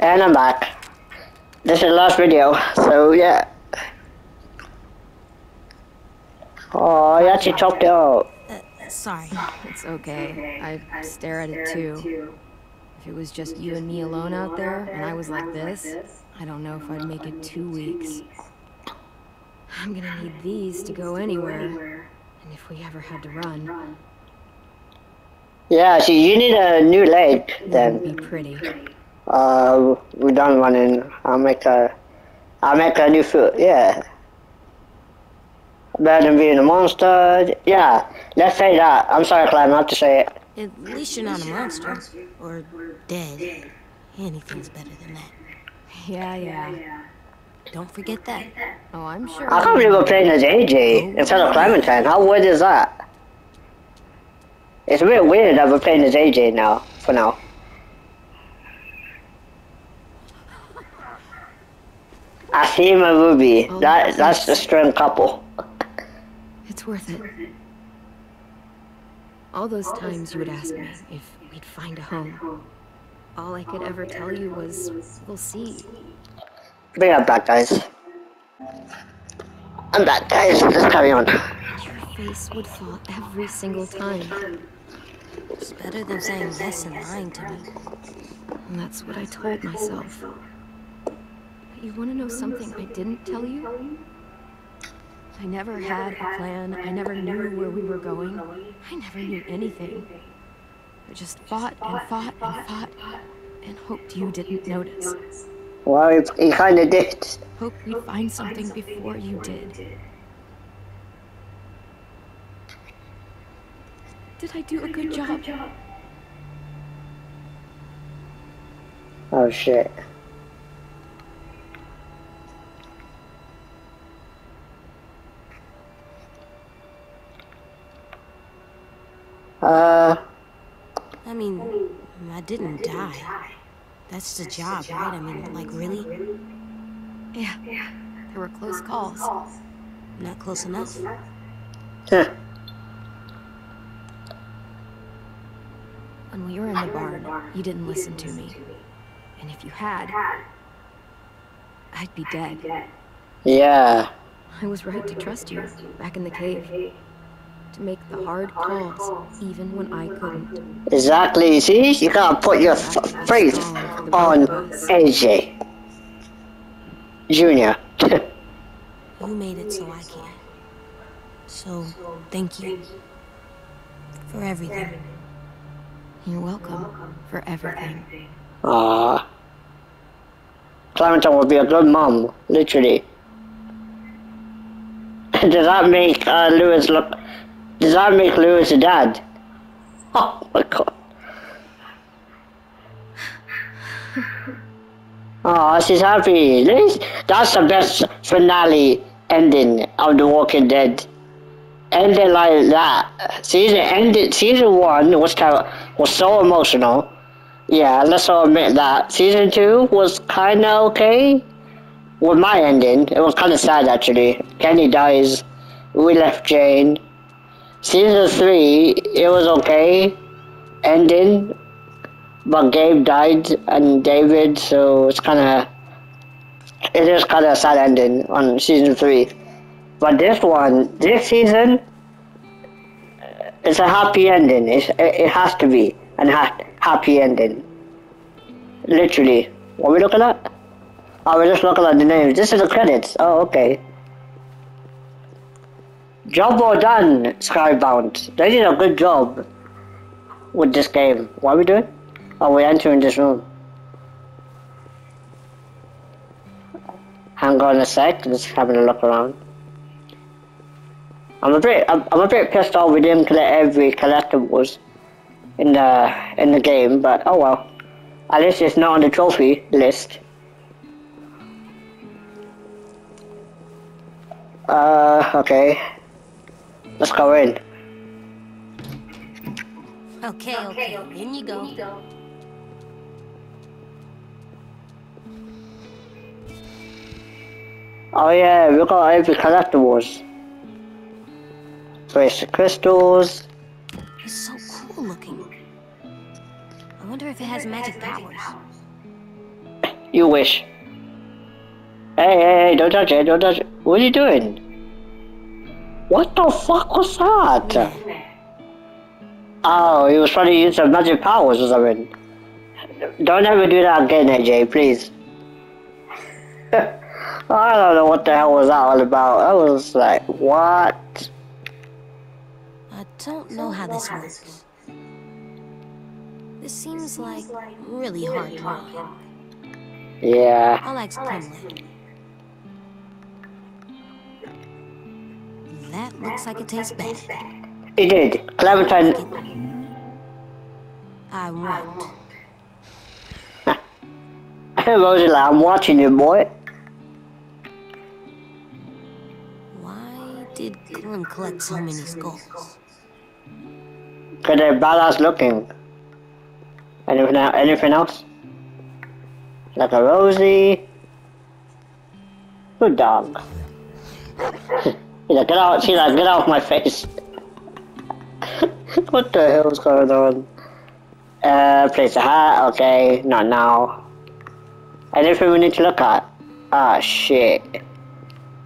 And I'm back. This is the last video, so yeah. Oh, I actually chopped it out. Uh, sorry. It's okay. I stare at it too. If it was just you and me alone out there, and I was like this, I don't know if I'd make it two weeks. I'm gonna need these to go anywhere. And if we ever had to run, Yeah, so you need a new leg then. would be pretty. Uh, we're done running. I'll make a, I'll make a new foot. Yeah. Better than being a monster. Yeah, let's say that. I'm sorry, Clem, I have to say it. At least you're not a monster. Or dead. Anything's better than that. Yeah, yeah. Don't forget that. Oh, I'm sure. I can't believe we're playing as AJ instead of Clementine. How weird is that? It's a bit weird that we're playing as AJ now, for now. Asima Ruby. Oh, That that's the strong couple. It's worth it. All those times you would ask me if we'd find a home. All I could ever tell you was, we'll see. Bring it back, guys. I'm back, guys. Let's carry on. Your face would fall every single time. It's better than saying yes and lying to me. And that's what I told myself. But you want to know something I didn't tell you? I never had a plan. I never knew where we were going. I never knew anything. I just fought and fought and fought and hoped you didn't notice. Well, he, he kind of did. Hope we'd find something before you did. Did I do a good job? Oh shit. Uh, I mean, I didn't die. That's the job, right? I mean, like, really? Yeah, there were close calls. Not close enough? huh. When we were in the barn, you didn't listen to me. And if you had, I'd be dead. yeah. I was right to trust you back in the cave. To make the hard calls, even when I couldn't. Exactly. See, you gotta put your f- faith on AJ Junior. You made it so I can. So, thank you. For everything. You're welcome for everything. Aww. Clementine would be a good mom, literally. Does that make uh, Lewis look? Does that make Lewis a dad? Oh my god. Oh, she's happy. That's the best finale ending of The Walking Dead. Ending like that. Season ended. Season one was kind of, was so emotional. Yeah, let's all admit that. Season two was kind of okay. With my ending, it was kind of sad actually. Kenny dies. We left Jane. Season three, it was okay. Ending, but Gabe died and David, so it's kind of. It is kind of a sad ending on season three. But this one, this season, it's a happy ending. It's, it, it has to be a ha- happy ending. Literally. What are we looking at? Oh, we're just looking at the names. This is the credits. Oh, okay. Job well done, Skybound. They did a good job with this game. What are we doing? Oh, we're entering this room. Hang on a sec, just having a look around. I'm a bit, I'm, I'm a bit pissed off we didn't collect every collectibles in the in the game, but oh well. At least it's not on the trophy list. Uh, okay. Let's go in. Okay, okay, in you go. Oh yeah, we got every collectibles. Trace crystals. It's so cool looking. I wonder if it has magic powers. You wish. Hey, hey, hey, don't touch it, don't touch it. What are you doing? What the fuck was that? Oh, he was trying to use some magic powers or something. Don't ever do that again, AJ, please. I don't know what the hell was that all about. I was like, what? I don't know how this works. This seems like really hard drawing. Yeah. I'll Gimli. That looks like it tastes bad. It did. Clementine. I won't. Rosie, like, I'm watching you, boy. Why did Clem collect so many skulls? Because they're badass looking. Anything, anything else? Like a Rosie. Good dog. He's like, get out, she's like, get out of my face. what the hell's going on? Uh, place a hat, okay, not now. Anything we need to look at? Ah, shit.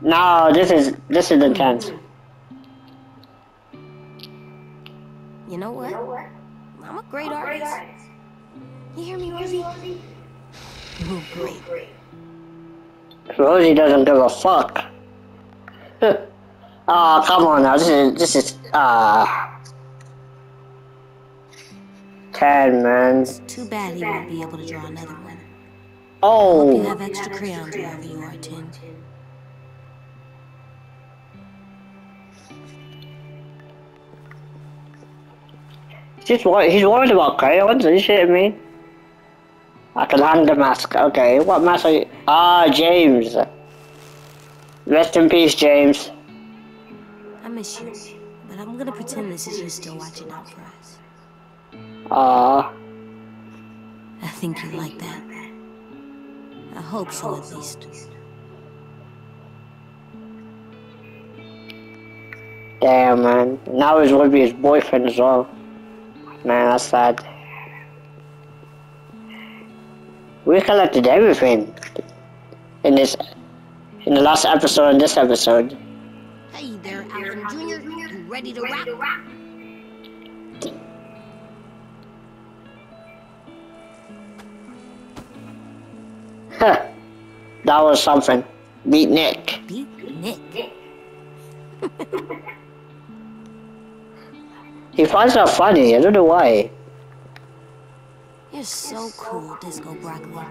No, this is, this is intense. You know what? I'm a great artist. You hear me, Rosie? You're great. Rosie doesn't give a fuck. oh, come on now. This is this is ah. Tenn man. Too bad he won't be able to draw another one. You Oh, have extra crayons wherever you are, Tenn. he's wor- he's worried about crayons. Are you shitting me? I can hang the mask. Okay, what mask are you? Ah, James. Rest in peace, James. Miss you, but I'm gonna pretend this is you still watching out for us. Ah, I think you like that. I hope so, at least. damn man. Now he's with his boyfriend as well. Man, that's sad. We collected everything in this, in the last episode and this episode. Ready to rap? Huh. That was something. Beat Nick. Beat Nick. He finds that funny. I don't know why. You're so cool, Disco Broccoli.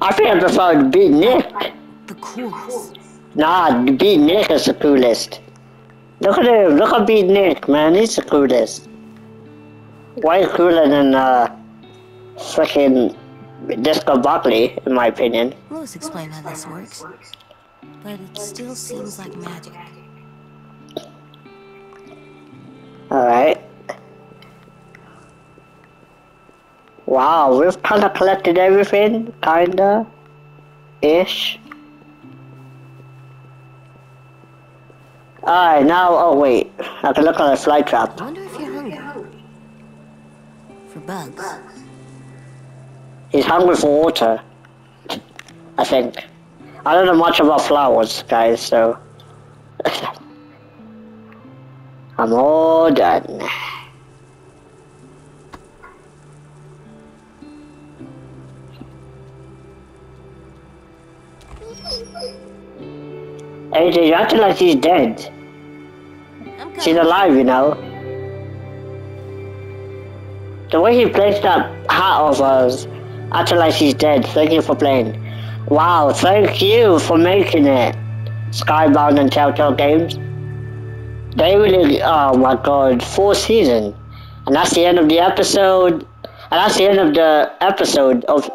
I think I prefer Beat Nick. The coolest. Nah, Beat Nick is the coolest. Look at him. Look at Beat Nick, man. He's the coolest. Way cooler than uh, freaking Disco Buckley, in my opinion. Lewis explained how this works, but it still seems like magic. Alright. Wow, we've kind of collected everything, kinda. Ish. Alright, now, oh wait. I can look at the fly trap. I wonder if you're hungry. For bugs. He's hungry for water. I think. I don't know much about flowers, guys, so. I'm all done. AJ, you acting like he's dead. She's alive, you know. The way he placed that hat of hers, acting like she's dead. Thank you for playing. Wow, thank you for making it. Skybound and Telltale Games. They really, oh my god, four season. And that's the end of the episode. And that's the end of the episode of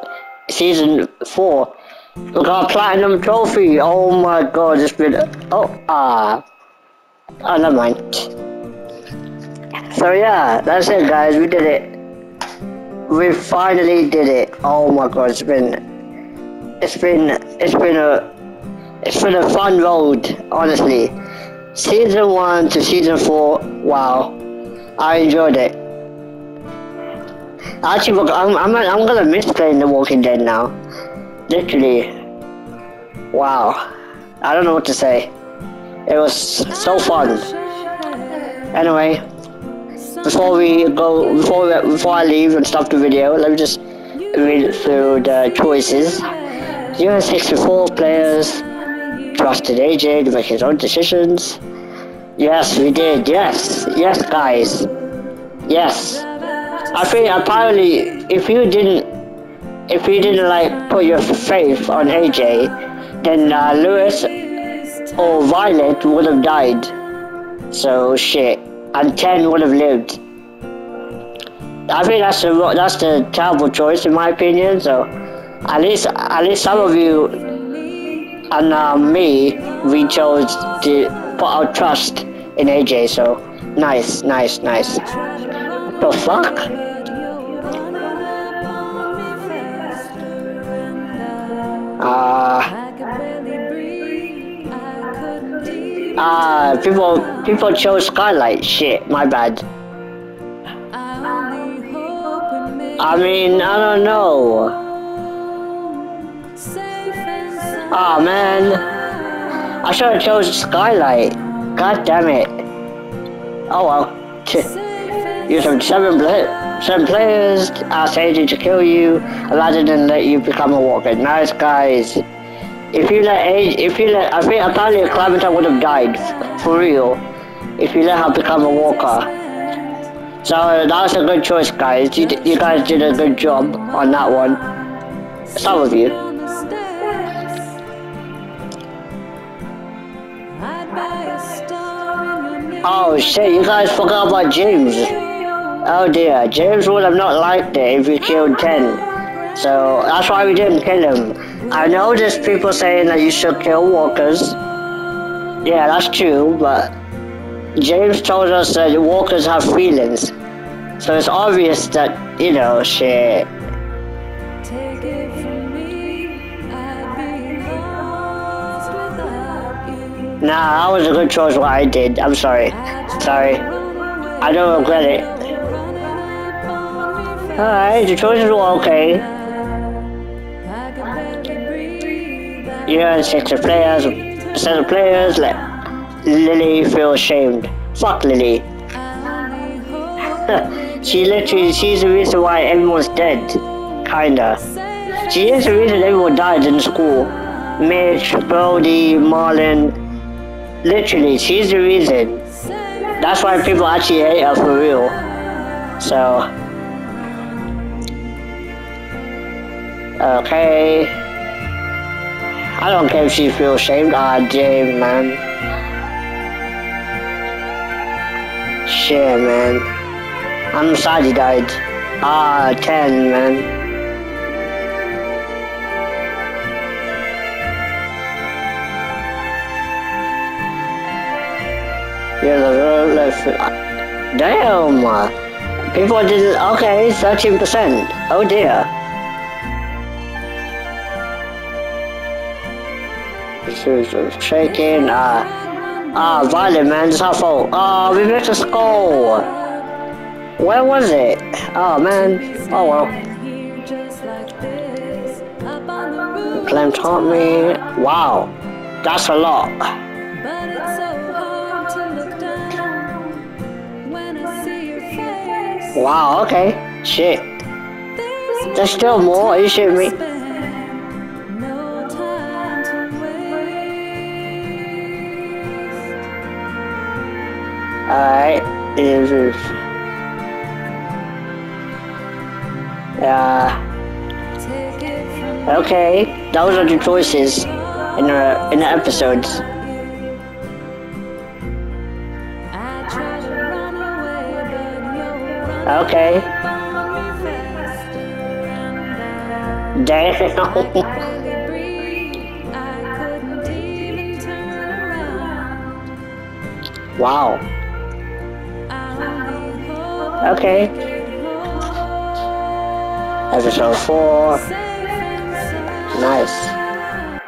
season four. We got a platinum trophy. Oh my god, it's been, oh, ah. Oh, never mind. So yeah, that's it guys, we did it. We finally did it. Oh my god, it's been, it's been, it's been a, it's been a fun road, honestly. Season 1 to season 4, wow. I enjoyed it. Actually, I'm, I'm, I'm gonna miss playing The Walking Dead now. literally, wow. I don't know what to say. It was so fun. Anyway, before we go, before before I leave and stop the video, let me just read through the choices. 64 players trusted AJ to make his own decisions. Yes, we did. Yes, yes, guys. Yes. I think apparently, if you didn't, if you didn't like put your faith on AJ, then uh, Lewis or Violet would have died. So shit, and Tenn would have lived. I think that's the that's the terrible choice in my opinion. So at least at least some of you and uh, me we chose to put our trust in AJ. So nice, nice, nice. What the fuck? Uh, uh, people people chose Skylight. Shit, my bad. I mean, I don't know. Oh man, I should have chose Skylight. God damn it. Oh well. You some seven, play seven players, ask agent to kill you, Aladdin and let you become a walker. Nice guys. If you let age, if you let, I think apparently a Clementine would have died, for real, if you let her become a walker. So that was a good choice, guys. You, you guys did a good job on that one. Some of you. Oh shit, you guys forgot about James. Oh dear, James would have not liked it if you killed Tenn. So that's why we didn't kill him. I know there's people saying that you should kill walkers. Yeah, that's true, but James told us that walkers have feelings. So it's obvious that, you know, shit. Nah, that was a good choice what I did. I'm sorry. Sorry. I don't regret it. Alright, the choices were okay. Yeah, six of players, set of players, let Lilly feel ashamed. Fuck Lilly. she literally, she's the reason why everyone's dead. Kinda. She is the reason everyone died in school. Mitch, Brody, Marlon. Literally, she's the reason. That's why people actually hate her for real. So. Okay. I don't care if she feels ashamed. Ah, damn, man. Shit, man. I'm sad he died. Ah, Tenn, man. Yeah, the left. Damn! People did Okay, 13%. Oh dear. Is shaking. Uh, ah, man, it's our fault. Oh, we missed a skull. Where was it? Oh, man. Oh, well. Clem taught me. Wow. That's a lot. Wow, okay. Shit. There's still more? Are you shitting me? Alright, this is... Yeah. Okay, those are the choices in the, in the episodes. Okay. Damn. wow. Okay. Episode 4. Nice.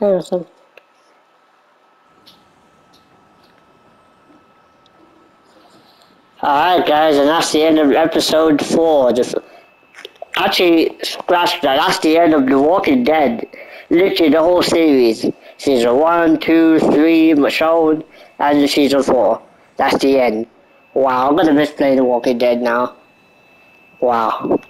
Awesome. Alright guys, and that's the end of episode 4. The actually scratched that. That's the end of The Walking Dead. Literally the whole series. Season 1, 2, 3, Michonne, and season 4. That's the end. Wow, I'm gonna miss playing The Walking Dead now. Wow.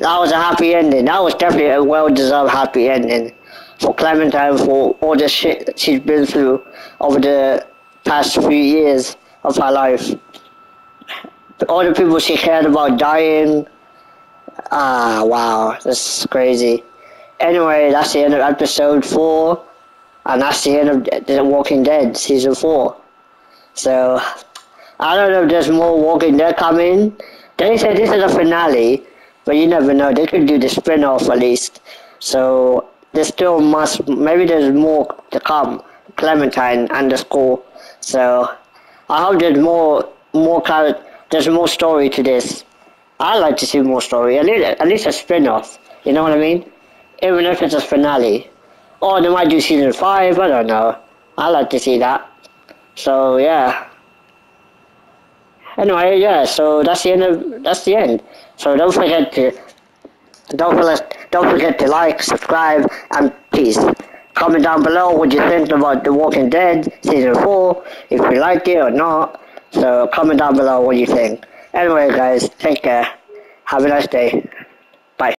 That was a happy ending. That was definitely a well-deserved happy ending for Clementine for all the shit that she's been through over the past few years of her life. All the people she cared about dying. Ah, wow, this is crazy. Anyway, that's the end of episode four, and that's the end of The Walking Dead season four. So, I don't know if there's more Walking Dead coming. They said this is a finale, but you never know. They could do the spin-off at least. So, there still must, maybe there's more to come. Clementine school. So, I hope there's more, more character, there's more story to this. I like to see more story, at least, at least a spin-off. You know what I mean? Even if it's a finale. Or they might do season 5, I don't know. I like to see that. So, yeah. Anyway, yeah, so that's the end of, that's the end. So don't forget to, don't forget, don't forget to like, subscribe, and peace. Comment down below what you think about The Walking Dead Season 4, if you like it or not. So comment down below what you think. Anyway guys, take care. Have a nice day.